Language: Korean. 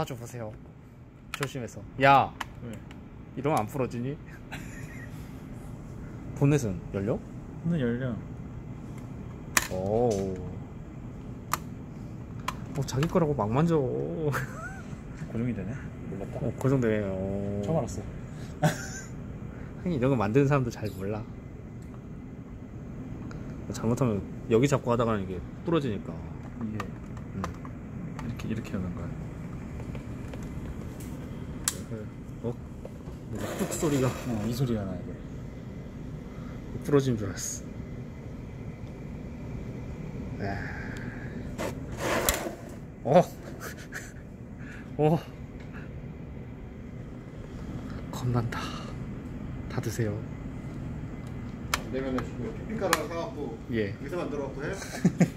잡아줘 보세요. 조심해서. 야, 왜? 이러면 안 풀어지니? 본넷은 열려? 오늘 열려. 오. 어, 자기 거라고 막 만져. 어, 고정이 되네. 몰랐다. 고정돼. 어. 처음 알았어. 하긴 이런 거 만드는 사람도 잘 몰라. 잘못하면 여기 잡고 하다가는 이게 부러지니까. 이게 음. 이렇게 이렇게 하는 거야. 어? 뭔가 뚝 소리가 어, 이 소리가 나야 돼. 부러진 줄 알았어. 아. 어. 어. 겁난다. 다 드세요. 내면은 피피가루 사갖고 예. 여기서 만들어갖고 해?